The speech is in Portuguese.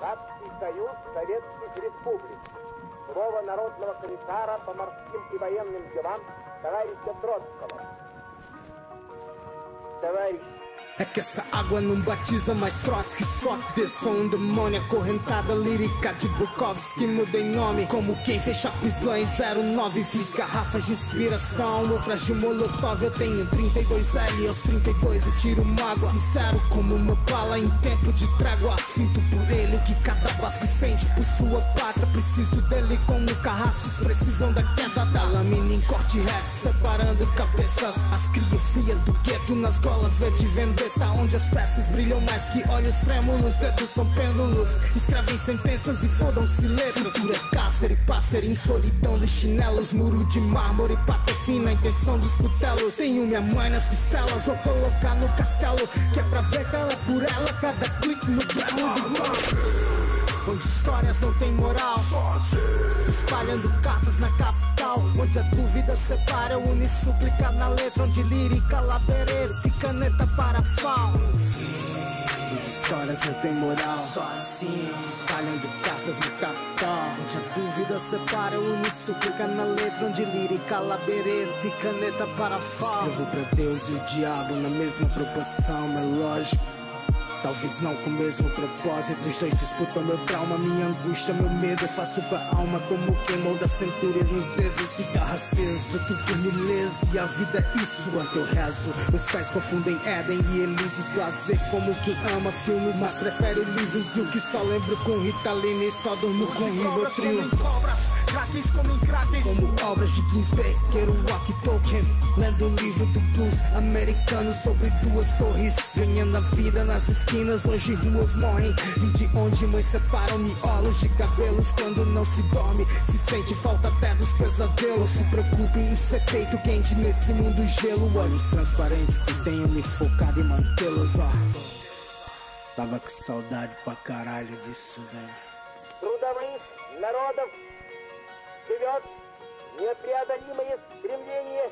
Братский союз Советских Республик. Слово Народного комиссара по морским и военным делам товарища Троцкого. Товарищ É que essa água não batiza mais Trotsky Só sou um demônio Acorrentada lírica de Bukowski Mudei nome como quem fecha prisão em 09 Fiz garrafas de inspiração Outras de Molotov Eu tenho 32L aos 32 eu tiro mágoa Sincero como uma bala em tempo de trégua Sinto por ele o que cada basco sente Por sua pátria Preciso dele como carrascos Precisam da queda da lâmina em corte reto Separando cabeças As cria fria do gueto Nas golas verde vender Onde as peças brilham mais que olhos trêmulos Dedos são pêndulos. Escrevem sentenças e fodam-se letras. Cintura é cárcere, pássaro em solidão de chinelos Muro de mármore, pata fina Intenção dos cutelos. Tenho minha mãe nas costelas Vou colocar no castelo Que é pra ver cala por ela Cada clique no belo Onde histórias não tem moral. Espalhando cartas na capital Onde a dúvida separa Une súplica na letra Onde lírica, labereta e caneta para fal. Onde histórias não tem moral. Só assim Espalhando cartas na capital. Onde a dúvida separa Une súplica na letra Onde lírica, labereta e caneta para fal. Escrevo pra Deus e o diabo Na mesma proporção, é lógico Talvez não com o mesmo propósito. Os dois disputam meu trauma, minha angústia, meu medo. Eu faço pra alma como queimou da cintura nos dedos. Cigarro aceso, tudo mileza E a vida é isso. Quanto eu rezo Os pais confundem Éden e Elísios Blazer como quem ama filmes Mas prefere livros. E o que só lembro com Ritalina E só durmo com Rivotril Crackers comem crackers Como obras de Ginsberg, o Walk Token Lendo o livro do blues americano Sobre duas torres Ganhando a vida nas esquinas Hoje ruas morrem Vim de onde mães separam miolos de cabelos Quando não se dorme Se sente falta até dos pesadelos Se preocupe em ser feito quente nesse mundo gelo Olhos transparentes e tenho me focado em mantê-los, ó Tava com saudade pra caralho disso, velho трудовых народов живет непреодолимое стремление